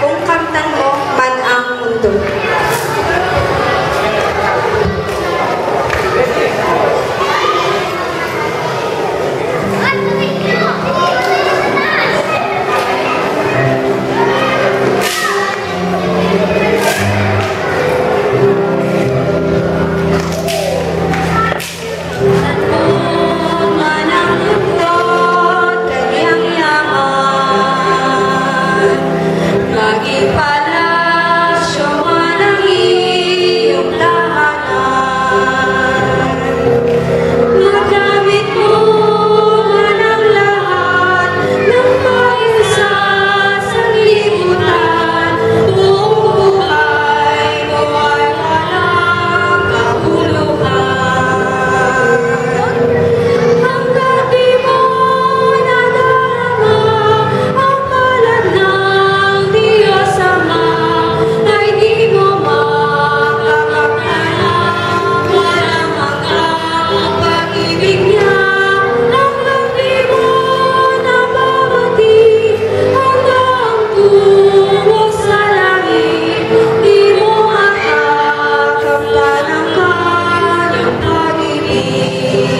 cũng không tăng Música